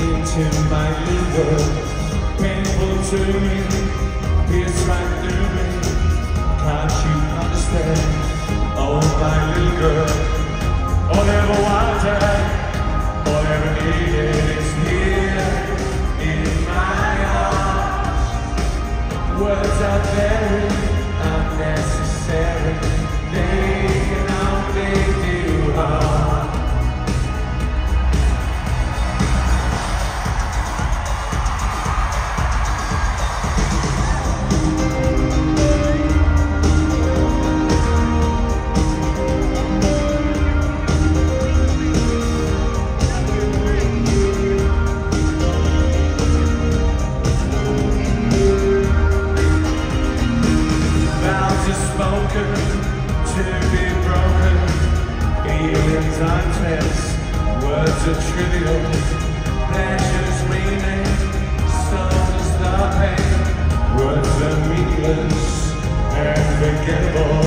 into my world. Painful to me, pierce right through me. Can't you understand? Oh, my little girl. All I ever wanted, all I ever needed is here in my arms. Words are very unnecessary. They can only do harm. To be broken. Words are trivial. The pain. Words are meaningless and forgettable.